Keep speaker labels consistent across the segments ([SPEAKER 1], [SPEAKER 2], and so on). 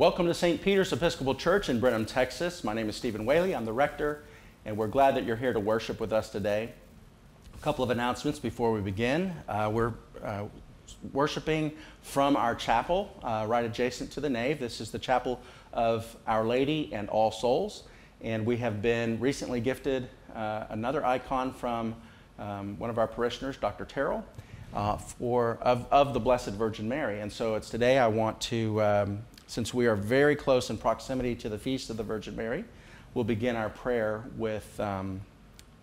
[SPEAKER 1] Welcome to St. Peter's Episcopal Church in Brenham, Texas. My name is Stephen Whaley. I'm the rector, and we're glad that you're here to worship with us today. A couple of announcements before we begin. Uh, we're uh, worshiping from our chapel uh, right adjacent to the nave. This is the chapel of Our Lady and All Souls, and we have been recently gifted uh, another icon from um, one of our parishioners, Dr. Terrell. Uh, for of, of the Blessed Virgin Mary, and so it's today I want to um, since we are very close in proximity to the Feast of the Virgin Mary, we'll begin our prayer with um,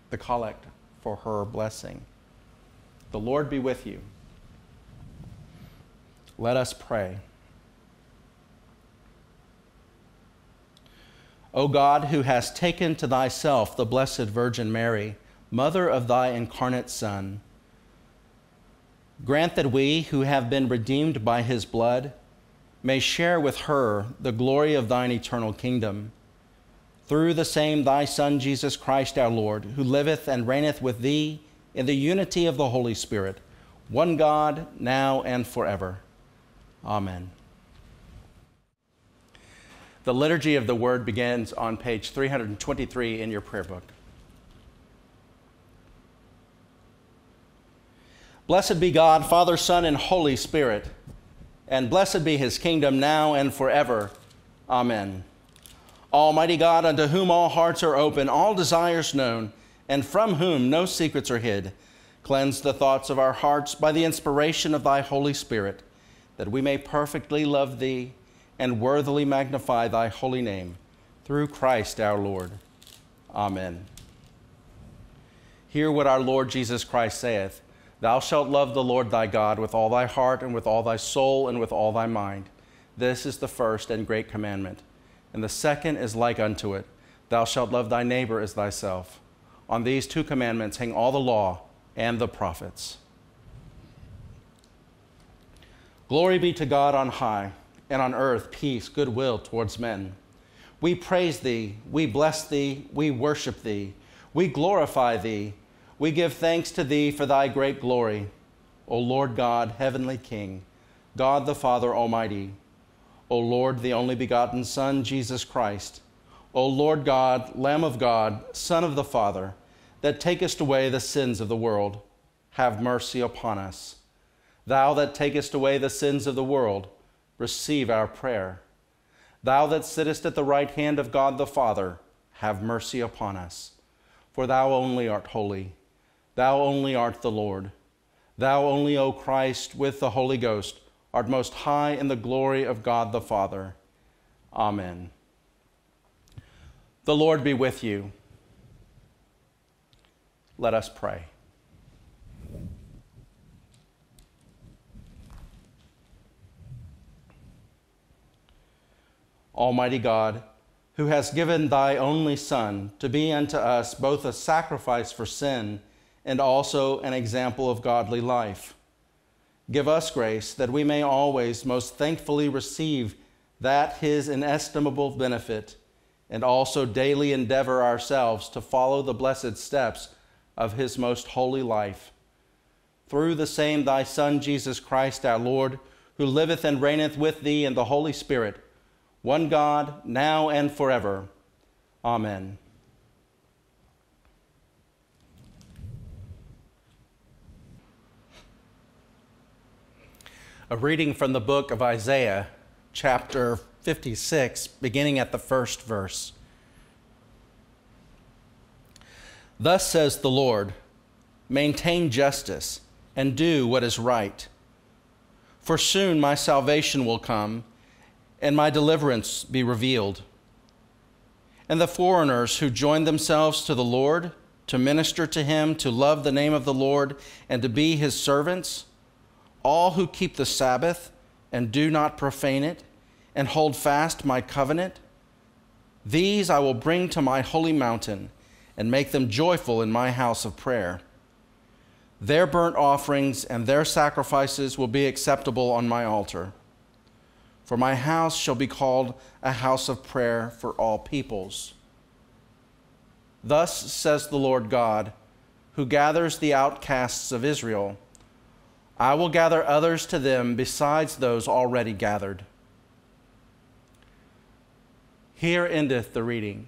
[SPEAKER 1] the collect for her blessing. The Lord be with you. Let us pray. O God, who hast taken to thyself the Blessed Virgin Mary, mother of thy incarnate Son, grant that we, who have been redeemed by his blood, may share with her the glory of thine eternal kingdom. Through the same thy Son, Jesus Christ our Lord, who liveth and reigneth with thee in the unity of the Holy Spirit, one God, now and forever. Amen. The liturgy of the word begins on page 323 in your prayer book. Blessed be God, Father, Son, and Holy Spirit and blessed be his kingdom now and forever. Amen. Almighty God, unto whom all hearts are open, all desires known, and from whom no secrets are hid, cleanse the thoughts of our hearts by the inspiration of thy Holy Spirit, that we may perfectly love thee and worthily magnify thy holy name, through Christ our Lord. Amen. Hear what our Lord Jesus Christ saith. Thou shalt love the Lord thy God with all thy heart and with all thy soul and with all thy mind. This is the first and great commandment. And the second is like unto it Thou shalt love thy neighbor as thyself. On these two commandments hang all the law and the prophets. Glory be to God on high, and on earth peace, goodwill towards men. We praise thee, we bless thee, we worship thee, we glorify thee we give thanks to thee for thy great glory, O Lord God, heavenly King, God the Father Almighty, O Lord, the only begotten Son, Jesus Christ, O Lord God, Lamb of God, Son of the Father, that takest away the sins of the world, have mercy upon us. Thou that takest away the sins of the world, receive our prayer. Thou that sittest at the right hand of God the Father, have mercy upon us. For thou only art holy Thou only art the Lord. Thou only, O Christ, with the Holy Ghost, art most high in the glory of God the Father. Amen. The Lord be with you. Let us pray. Almighty God, who hast given thy only Son to be unto us both a sacrifice for sin and also an example of godly life. Give us grace that we may always most thankfully receive that his inestimable benefit, and also daily endeavor ourselves to follow the blessed steps of his most holy life. Through the same thy Son, Jesus Christ our Lord, who liveth and reigneth with thee in the Holy Spirit, one God, now and forever. Amen. A reading from the book of Isaiah, chapter 56, beginning at the first verse. Thus says the Lord maintain justice and do what is right. For soon my salvation will come and my deliverance be revealed. And the foreigners who join themselves to the Lord, to minister to him, to love the name of the Lord, and to be his servants, all who keep the Sabbath and do not profane it, and hold fast my covenant, these I will bring to my holy mountain and make them joyful in my house of prayer. Their burnt offerings and their sacrifices will be acceptable on my altar. For my house shall be called a house of prayer for all peoples. Thus says the Lord God, who gathers the outcasts of Israel I will gather others to them besides those already gathered.
[SPEAKER 2] Here endeth the reading.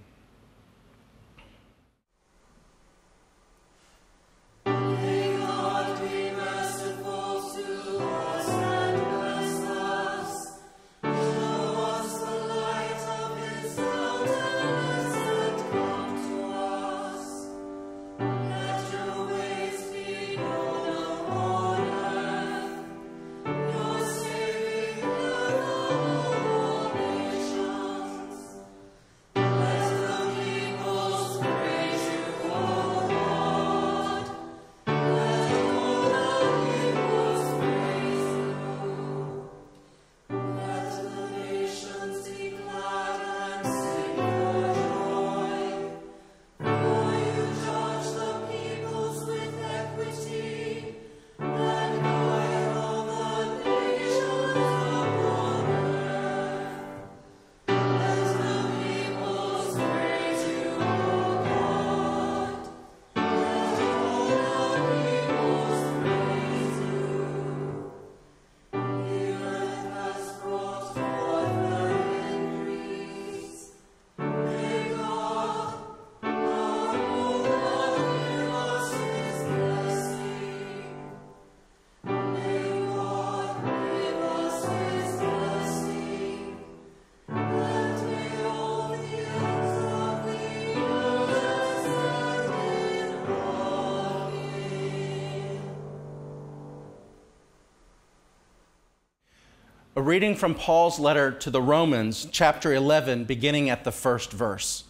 [SPEAKER 2] Reading from Paul's letter to the Romans, chapter 11, beginning at the first verse.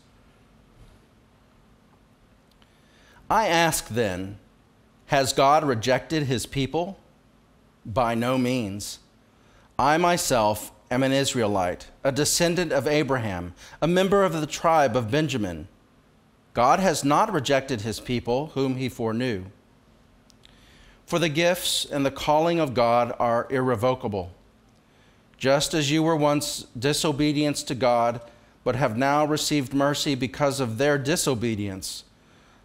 [SPEAKER 2] I ask then, has God rejected his people? By no means. I myself am an Israelite, a descendant of Abraham, a member of the tribe of Benjamin. God has not rejected his people, whom he foreknew. For the gifts and the calling of God are irrevocable. Just as you were once disobedient to God, but have now received mercy because of their disobedience,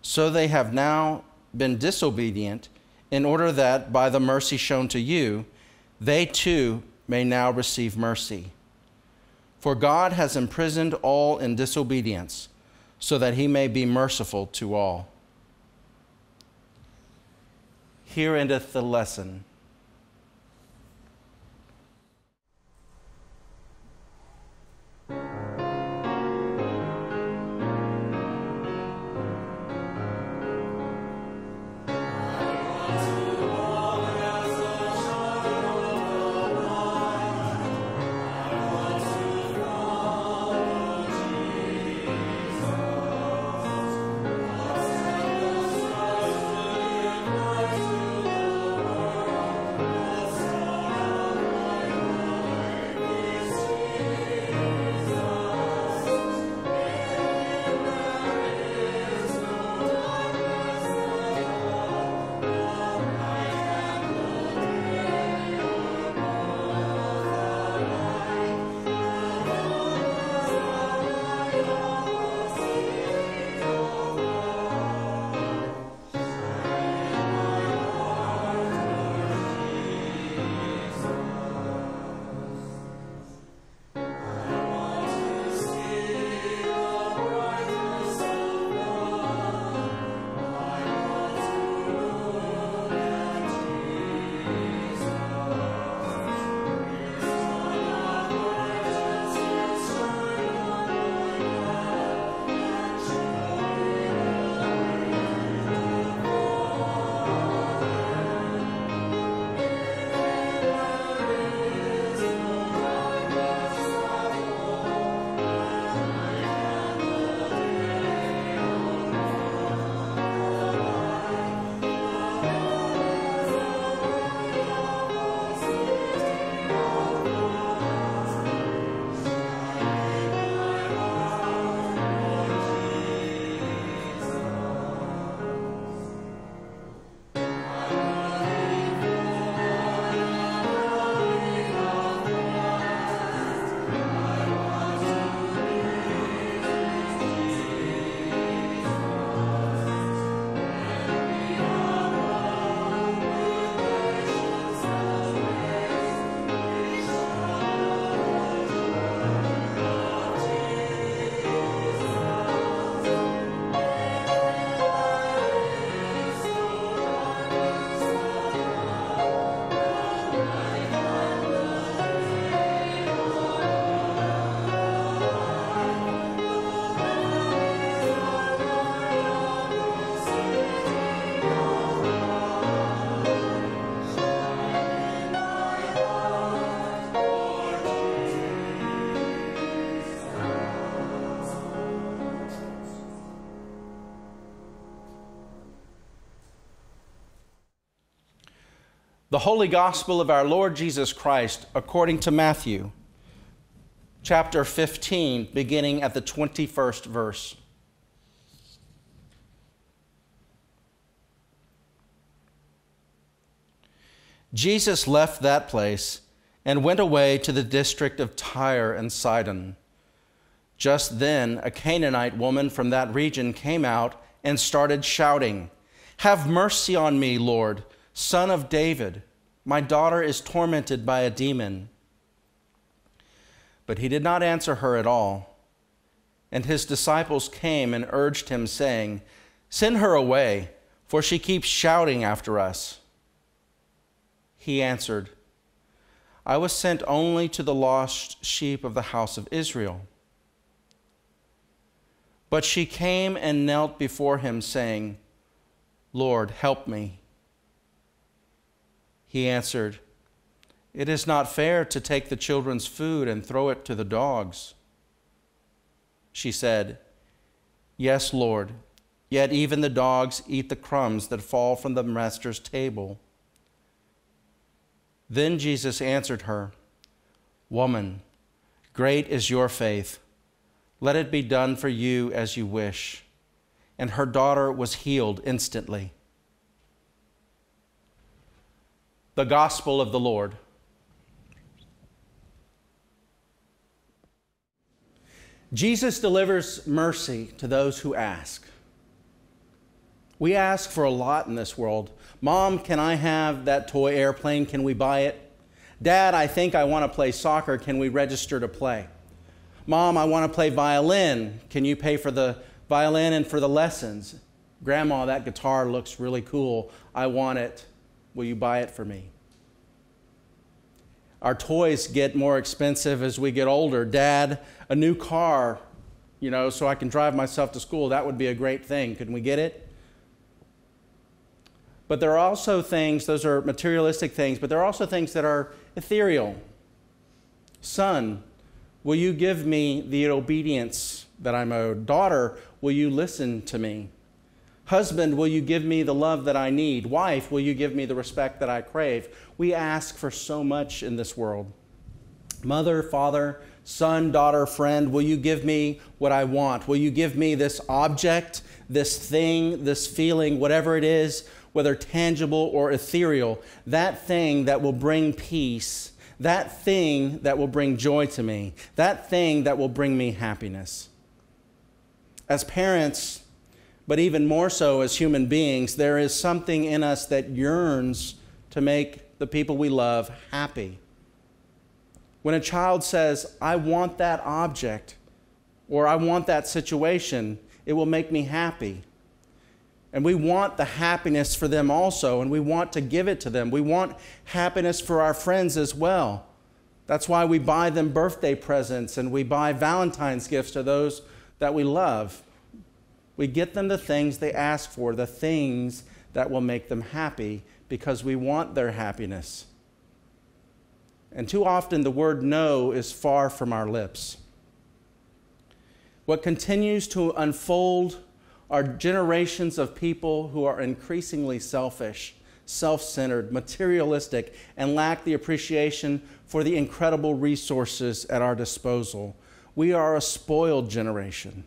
[SPEAKER 2] so they have now been disobedient, in order that by the mercy shown to you, they too may now receive mercy. For God has imprisoned all in disobedience, so that he may be merciful to all. Here endeth the lesson.
[SPEAKER 1] The Holy Gospel of our Lord Jesus Christ according to Matthew, chapter 15, beginning at the 21st verse. Jesus left that place and went away to the district of Tyre and Sidon. Just then, a Canaanite woman from that region came out and started shouting, Have mercy on me, Lord, son of David. My daughter is tormented by a demon. But he did not answer her at all. And his disciples came and urged him, saying, Send her away, for she keeps shouting after us. He answered, I was sent only to the lost sheep of the house of Israel. But she came and knelt before him, saying, Lord, help me. He answered, It is not fair to take the children's food and throw it to the dogs. She said, Yes, Lord, yet even the dogs eat the crumbs that fall from the master's table. Then Jesus answered her, Woman, great is your faith. Let it be done for you as you wish. And her daughter was healed instantly. The Gospel of the Lord. Jesus delivers mercy to those who ask. We ask for a lot in this world. Mom, can I have that toy airplane? Can we buy it? Dad, I think I want to play soccer. Can we register to play? Mom, I want to play violin. Can you pay for the violin and for the lessons? Grandma, that guitar looks really cool. I want it. Will you buy it for me? Our toys get more expensive as we get older. Dad, a new car, you know, so I can drive myself to school. That would be a great thing. Can we get it? But there are also things, those are materialistic things, but there are also things that are ethereal. Son, will you give me the obedience that I'm owed? Daughter, will you listen to me? Husband, will you give me the love that I need? Wife, will you give me the respect that I crave? We ask for so much in this world. Mother, father, son, daughter, friend, will you give me what I want? Will you give me this object, this thing, this feeling, whatever it is? whether tangible or ethereal, that thing that will bring peace, that thing that will bring joy to me, that thing that will bring me happiness. As parents, but even more so as human beings, there is something in us that yearns to make the people we love happy. When a child says, I want that object, or I want that situation, it will make me happy. And we want the happiness for them also, and we want to give it to them. We want happiness for our friends as well. That's why we buy them birthday presents and we buy Valentine's gifts to those that we love. We get them the things they ask for, the things that will make them happy, because we want their happiness. And too often the word no is far from our lips. What continues to unfold are generations of people who are increasingly selfish, self centered, materialistic, and lack the appreciation for the incredible resources at our disposal. We are a spoiled generation.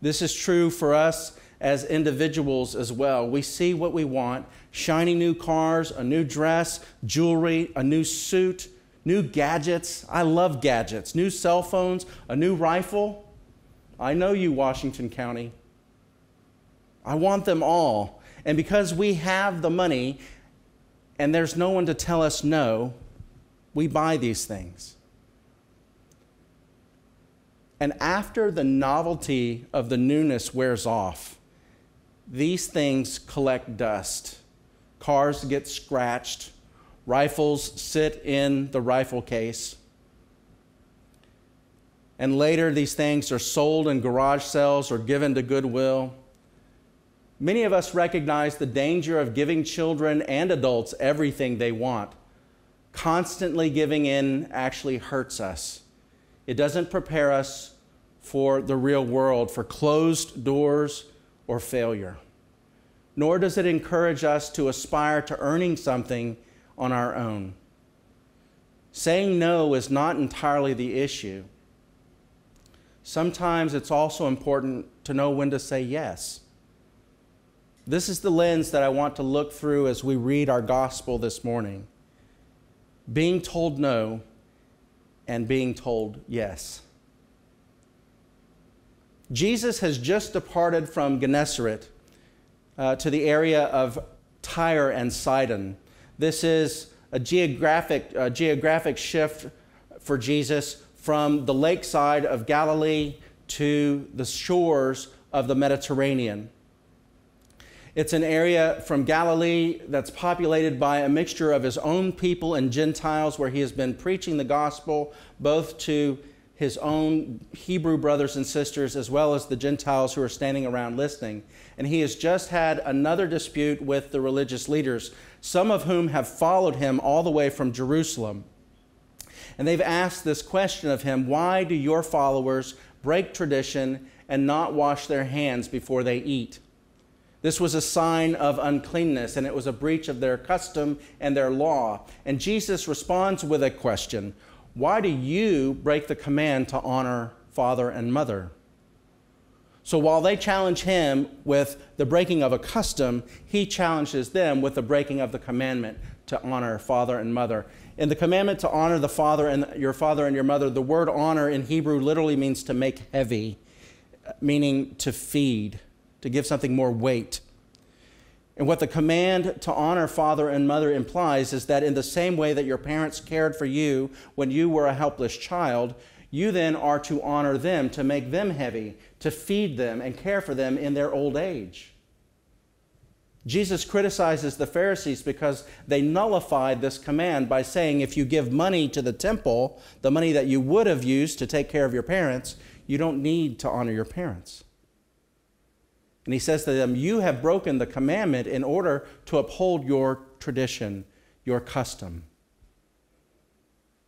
[SPEAKER 1] This is true for us as individuals as well. We see what we want shiny new cars, a new dress, jewelry, a new suit, new gadgets. I love gadgets, new cell phones, a new rifle. I know you, Washington County. I want them all. And because we have the money and there's no one to tell us no, we buy these things. And after the novelty of the newness wears off, these things collect dust. Cars get scratched, rifles sit in the rifle case. And later, these things are sold in garage sales or given to Goodwill. Many of us recognize the danger of giving children and adults everything they want. Constantly giving in actually hurts us. It doesn't prepare us for the real world, for closed doors or failure. Nor does it encourage us to aspire to earning something on our own. Saying no is not entirely the issue. Sometimes it's also important to know when to say yes. This is the lens that I want to look through as we read our gospel this morning. Being told no and being told yes. Jesus has just departed from Gennesaret uh, to the area of Tyre and Sidon. This is a geographic, geographic shift for Jesus from the lakeside of Galilee to the shores of the Mediterranean. It's an area from Galilee that's populated by a mixture of his own people and Gentiles, where he has been preaching the gospel both to his own Hebrew brothers and sisters as well as the Gentiles who are standing around listening. And he has just had another dispute with the religious leaders, some of whom have followed him all the way from Jerusalem. And they've asked this question of him Why do your followers break tradition and not wash their hands before they eat? This was a sign of uncleanness, and it was a breach of their custom and their law. And Jesus responds with a question Why do you break the command to honor father and mother? So while they challenge him with the breaking of a custom, he challenges them with the breaking of the commandment to honor father and mother. In the commandment to honor the father and your father and your mother, the word honor in Hebrew literally means to make heavy, meaning to feed to give something more weight. And what the command to honor father and mother implies is that in the same way that your parents cared for you when you were a helpless child, you then are to honor them, to make them heavy, to feed them and care for them in their old age. Jesus criticizes the Pharisees because they nullified this command by saying if you give money to the temple, the money that you would have used to take care of your parents, you don't need to honor your parents. And he says to them, You have broken the commandment in order to uphold your tradition, your custom.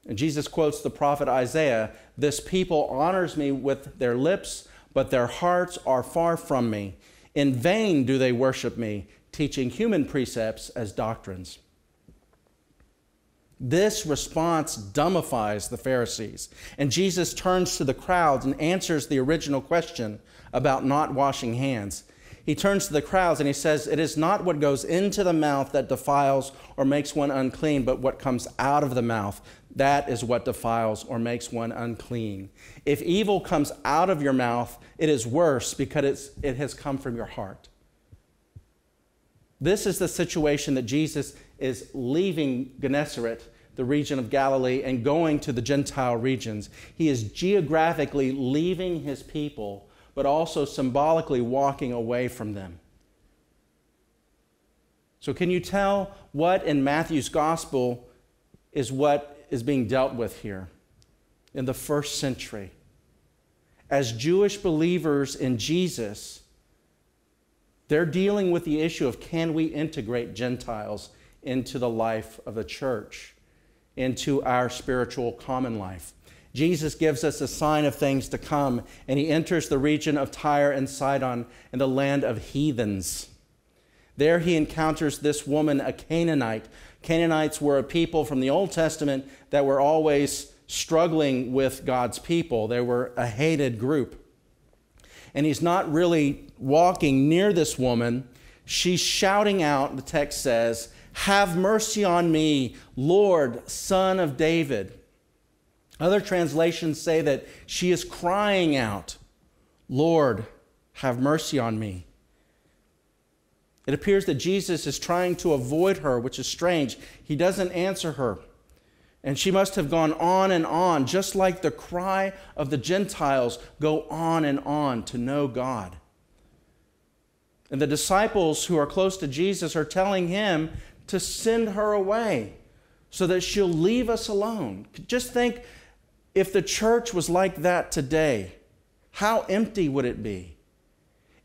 [SPEAKER 1] And Jesus quotes the prophet Isaiah This people honors me with their lips, but their hearts are far from me. In vain do they worship me, teaching human precepts as doctrines. This response dumbifies the Pharisees. And Jesus turns to the crowds and answers the original question about not washing hands. He turns to the crowds and he says, It is not what goes into the mouth that defiles or makes one unclean, but what comes out of the mouth. That is what defiles or makes one unclean. If evil comes out of your mouth, it is worse because it has come from your heart. This is the situation that Jesus is leaving Gennesaret, the region of Galilee, and going to the Gentile regions. He is geographically leaving his people but also symbolically walking away from them. So, can you tell what in Matthew's gospel is what is being dealt with here in the first century? As Jewish believers in Jesus, they're dealing with the issue of can we integrate Gentiles into the life of the church, into our spiritual common life? Jesus gives us a sign of things to come, and he enters the region of Tyre and Sidon in the land of heathens. There he encounters this woman, a Canaanite. Canaanites were a people from the Old Testament that were always struggling with God's people, they were a hated group. And he's not really walking near this woman. She's shouting out, the text says, Have mercy on me, Lord, son of David. Other translations say that she is crying out, Lord, have mercy on me. It appears that Jesus is trying to avoid her, which is strange. He doesn't answer her. And she must have gone on and on, just like the cry of the Gentiles go on and on to know God. And the disciples who are close to Jesus are telling him to send her away so that she'll leave us alone. Just think if the church was like that today, how empty would it be?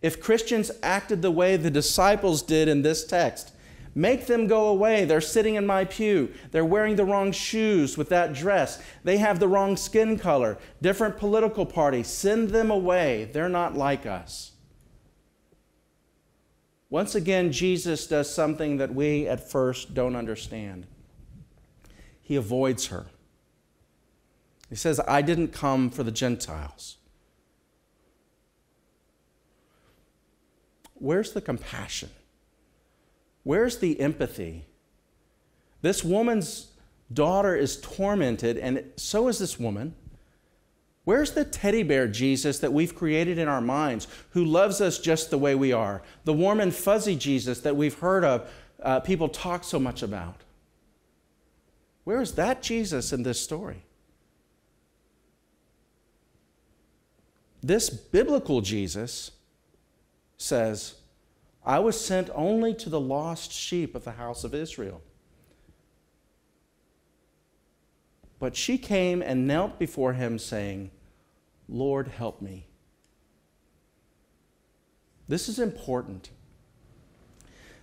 [SPEAKER 1] If Christians acted the way the disciples did in this text, make them go away. They're sitting in my pew. They're wearing the wrong shoes with that dress. They have the wrong skin color, different political party. Send them away. They're not like us. Once again, Jesus does something that we at first don't understand. he avoids her. He says, I didn't come for the Gentiles. Where's the compassion? Where's the empathy? This woman's daughter is tormented, and so is this woman. Where's the teddy bear Jesus that we've created in our minds who loves us just the way we are? The warm and fuzzy Jesus that we've heard of uh, people talk so much about. Where is that Jesus in this story? This biblical Jesus says, I was sent only to the lost sheep of the house of Israel. But she came and knelt before him, saying, Lord, help me. This is important.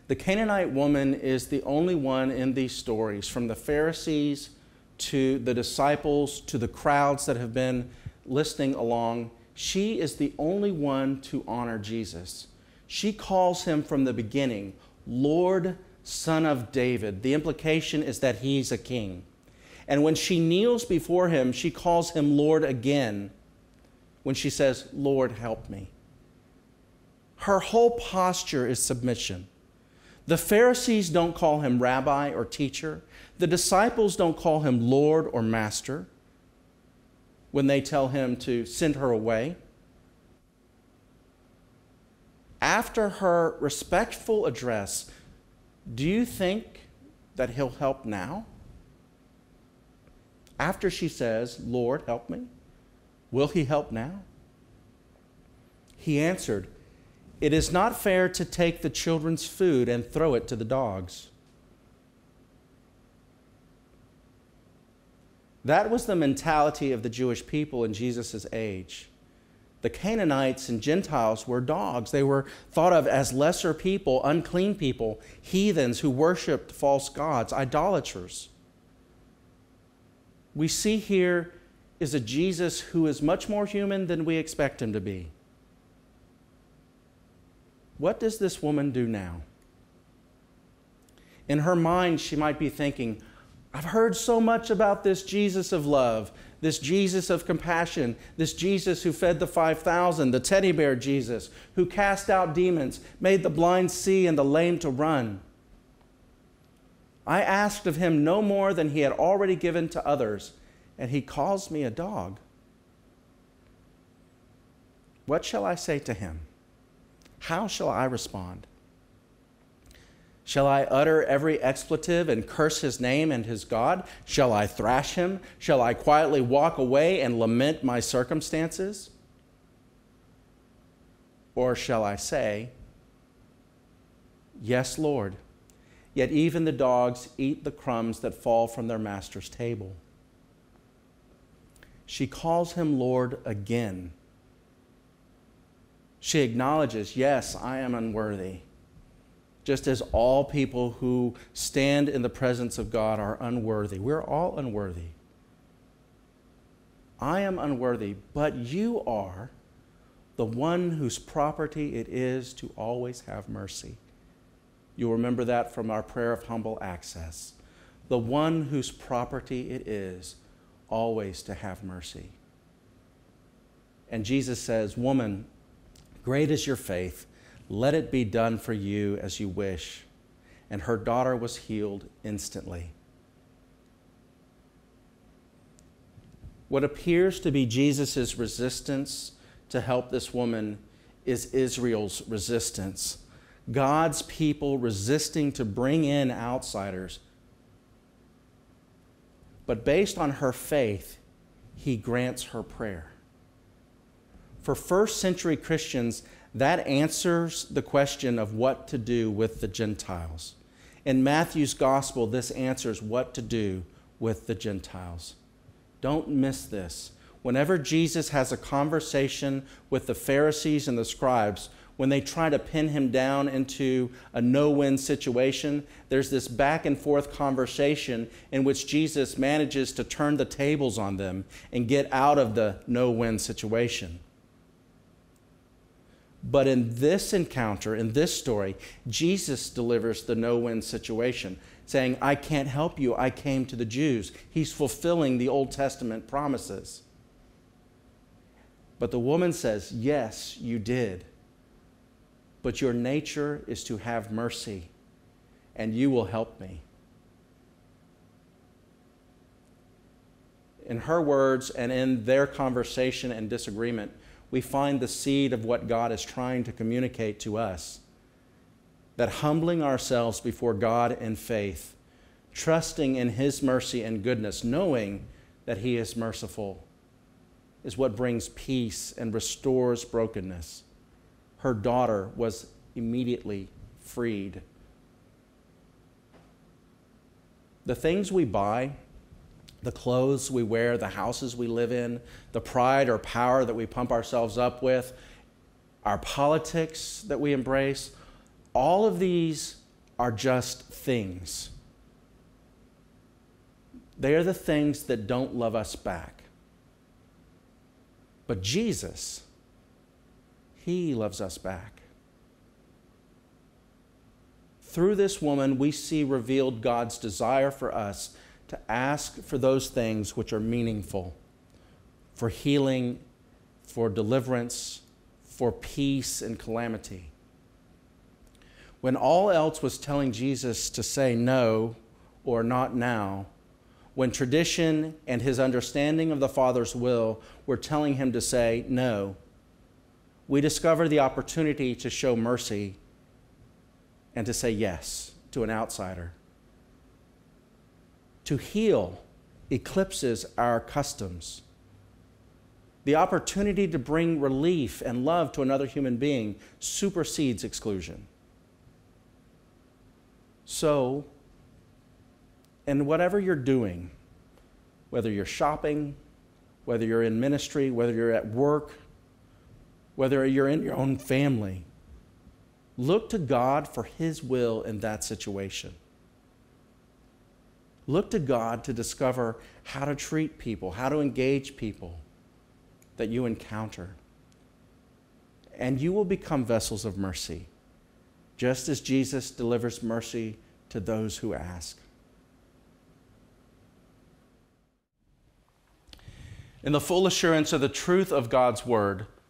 [SPEAKER 1] The Canaanite woman is the only one in these stories, from the Pharisees to the disciples to the crowds that have been listening along. She is the only one to honor Jesus. She calls him from the beginning, Lord, Son of David. The implication is that he's a king. And when she kneels before him, she calls him Lord again when she says, Lord, help me. Her whole posture is submission. The Pharisees don't call him rabbi or teacher. The disciples don't call him Lord or master when they tell him to send her away. After her respectful address, do you think that he'll help now? After she says, Lord, help me, will he help now? He answered, It is not fair to take the children's food and throw it to the dogs. That was the mentality of the Jewish people in Jesus' age. The Canaanites and Gentiles were dogs. They were thought of as lesser people, unclean people, heathens who worshiped false gods, idolaters we see here is a Jesus who is much more human than we expect him to be. What does this woman do now? In her mind, she might be thinking, I've heard so much about this Jesus of love, this Jesus of compassion, this Jesus who fed the 5,000, the teddy bear Jesus, who cast out demons, made the blind see and the lame to run. I asked of him no more than he had already given to others, and he calls me a dog. What shall I say to him? How shall I respond? Shall I utter every expletive and curse his name and his God? Shall I thrash him? Shall I quietly walk away and lament my circumstances? Or shall I say, Yes, Lord? Yet even the dogs eat the crumbs that fall from their master's table. She calls him Lord again. She acknowledges, Yes, I am unworthy. Just as all people who stand in the presence of God are unworthy. We're all unworthy. I am unworthy, but you are the one whose property it is to always have mercy. You'll remember that from our prayer of humble access. The one whose property it is always to have mercy. And Jesus says, Woman, great is your faith. Let it be done for you as you wish. And her daughter was healed instantly. What appears to be Jesus' resistance to help this woman is Israel's resistance God's people resisting to bring in outsiders. But based on her faith, he grants her prayer. For first century Christians, that answers the question of what to do with the Gentiles. In Matthew's gospel, this answers what to do with the Gentiles. Don't miss this. Whenever Jesus has a conversation with the Pharisees and the scribes, when they try to pin him down into a no win situation, there's this back and forth conversation in which Jesus manages to turn the tables on them and get out of the no win situation. But in this encounter, in this story, Jesus delivers the no win situation. saying, I can't help you. I came to the Jews. He's fulfilling the Old Testament promises. But the woman says, Yes, you did. But your nature is to have mercy, and you will help me. In her words and in their conversation and disagreement, we find the seed of what God is trying to communicate to us. That humbling ourselves before God in faith, trusting in His mercy and goodness, knowing that He is merciful, is what brings peace and restores brokenness. Her daughter was immediately freed. The things we buy, the clothes we wear, the houses we live in, the pride or power that we pump ourselves up with, our politics that we embrace, all of these are just things. They are the things that don't love us back. But Jesus, He loves us back. Through this woman, we see revealed God's desire for us to ask for those things which are meaningful for healing, for deliverance, for peace and calamity. When all else was telling Jesus to say no or not now, when tradition and his understanding of the Father's will were telling him to say no, we discover the opportunity to show mercy and to say yes to an outsider. To heal eclipses our customs. The opportunity to bring relief and love to another human being supersedes exclusion. So, and whatever you're doing, whether you're shopping, whether you're in ministry, whether you're at work, whether you're in your own family, look to God for His will in that situation. Look to God to discover how to treat people, how to engage people that you encounter. And you will become vessels of mercy, just as Jesus delivers mercy to those who ask. In the full assurance of the truth of God's word,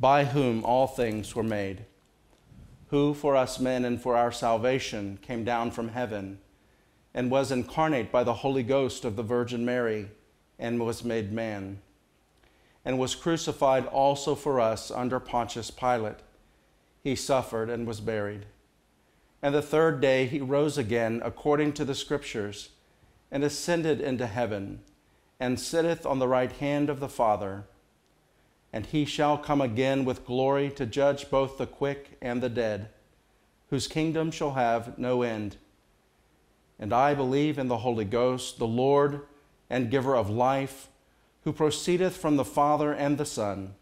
[SPEAKER 1] by whom all things were made, who for us men and for our salvation came down from heaven, and was incarnate by the Holy Ghost of the Virgin Mary, and was made man, and was crucified also for us under Pontius Pilate. He suffered and was buried. And the third day he rose again according to the Scriptures, and ascended into heaven and sitteth on the right hand of the Father. And he shall come again with glory to judge both the quick and the dead, whose kingdom shall have no end. And I believe in the Holy Ghost, the Lord and giver of life, who proceedeth from the Father and the Son,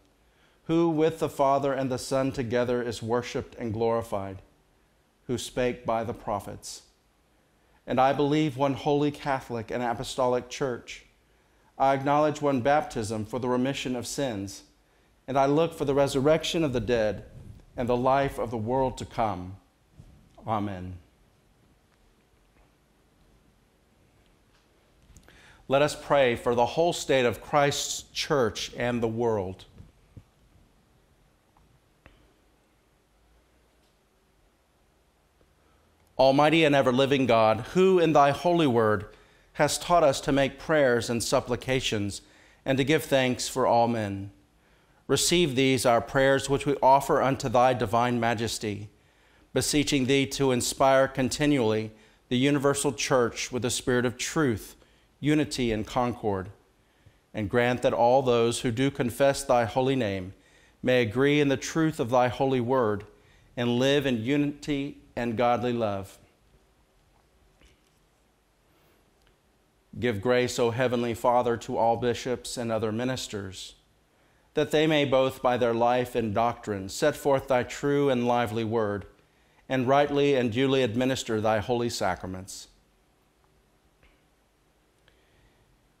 [SPEAKER 1] who with the Father and the Son together is worshiped and glorified, who spake by the prophets. And I believe one holy Catholic and Apostolic Church I acknowledge one baptism for the remission of sins, and I look for the resurrection of the dead and the life of the world to come. Amen. Let us pray for the whole state of Christ's church and the world. Almighty and ever living God, who in thy holy word has taught us to make prayers and supplications and to give thanks for all men. Receive these, our prayers, which we offer unto thy divine majesty, beseeching thee to inspire continually the universal church with the spirit of truth, unity, and concord, and grant that all those who do confess thy holy name may agree in the truth of thy holy word and live in unity and godly love. Give grace, O Heavenly Father, to all bishops and other ministers, that they may both by their life and doctrine set forth thy true and lively word, and rightly and duly administer thy holy sacraments.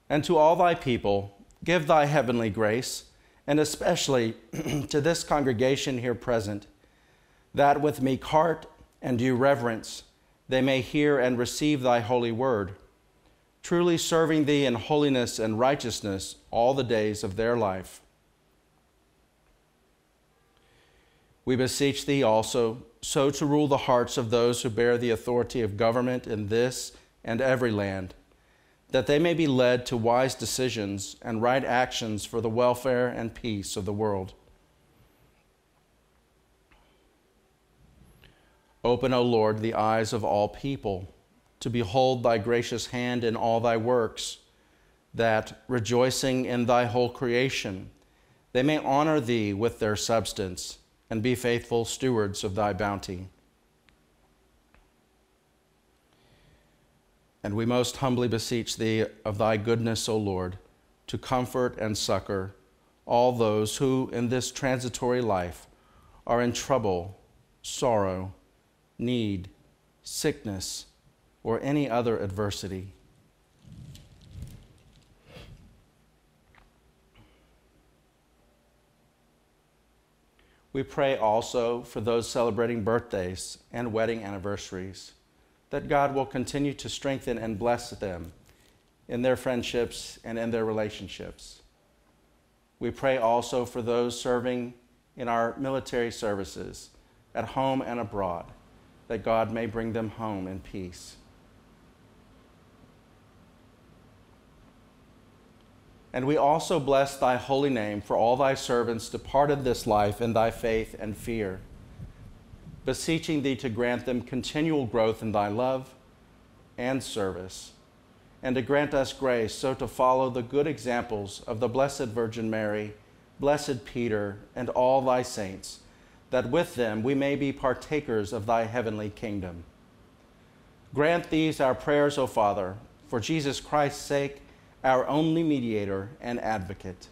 [SPEAKER 1] And to all thy people, give thy heavenly grace, and especially to this congregation here present, that with meek heart and due reverence they may hear and receive thy holy word truly serving thee in holiness and righteousness all the days of their life. We beseech thee also so to rule the hearts of those who bear the authority of government in this and every land, that they may be led to wise decisions and right actions for the welfare and peace of the world. Open, O Lord, the eyes of all people to behold thy gracious hand in all thy works, that, rejoicing in thy whole creation, they may honor thee with their substance and be faithful stewards of thy bounty. And we most humbly beseech thee of thy goodness, O Lord, to comfort and succor all those who in this transitory life are in trouble, sorrow, need, sickness, or any other adversity. We pray also for those celebrating birthdays and wedding anniversaries, that God will continue to strengthen and bless them in their friendships and in their relationships. We pray also for those serving in our military services at home and abroad, that God may bring them home in peace. And we also bless thy holy name for all thy servants departed this life in thy faith and fear, beseeching thee to grant them continual growth in thy love and service, and to grant us grace so to follow the good examples of the Blessed Virgin Mary, blessed Peter, and all thy saints, that with them we may be partakers of thy heavenly kingdom. Grant these our prayers, O Father, for Jesus Christ's sake our only mediator and advocate.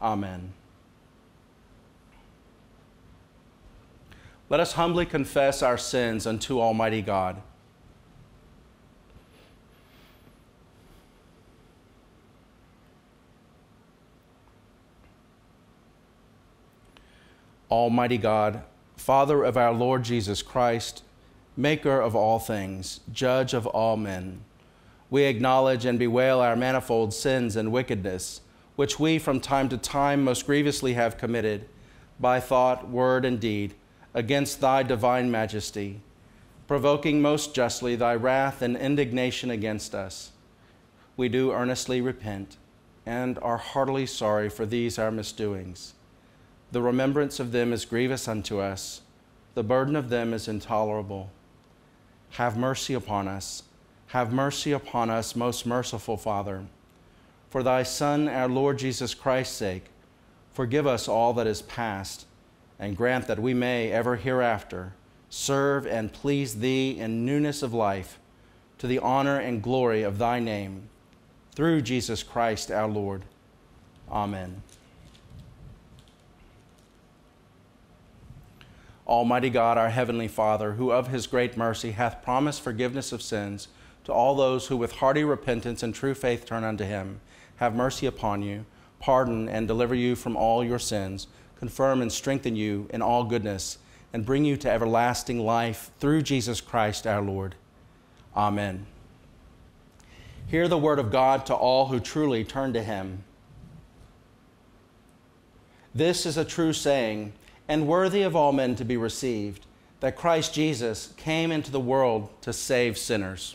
[SPEAKER 1] Amen. Let us humbly confess our sins unto Almighty God. Almighty God, Father of our Lord Jesus Christ, maker of all things, judge of all men we acknowledge and bewail our manifold sins and wickedness, which we from time to time most grievously have committed, by thought, word, and deed, against thy divine majesty, provoking most justly thy wrath and indignation against us. We do earnestly repent and are heartily sorry for these our misdoings. The remembrance of them is grievous unto us, the burden of them is intolerable. Have mercy upon us have mercy upon us, most merciful Father. For thy Son, our Lord Jesus Christ's sake, forgive us all that is past, and grant that we may ever hereafter serve and please thee in newness of life, to the honor and glory of thy name, through Jesus Christ our Lord. Amen. Almighty God, our heavenly Father, who of his great mercy hath promised forgiveness of sins, to all those who with hearty repentance and true faith turn unto him. Have mercy upon you, pardon and deliver you from all your sins, confirm and strengthen you in all goodness, and bring you to everlasting life through Jesus Christ our Lord. Amen. Hear the word of God to all who truly turn to him. This is a true saying, and worthy of all men to be received, that Christ Jesus came into the world to save sinners.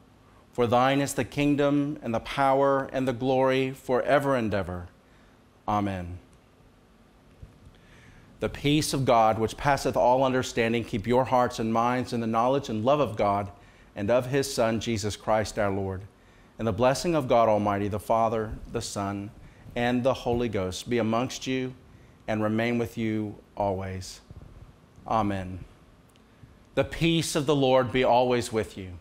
[SPEAKER 1] For thine is the kingdom, and the power, and the glory, forever and ever. Amen. The peace of God, which passeth all understanding, keep your hearts and minds in the knowledge and love of God and of his Son, Jesus Christ our Lord. And the blessing of God Almighty, the Father, the Son, and the Holy Ghost be amongst you and remain with you always. Amen. The peace of the Lord be always with you.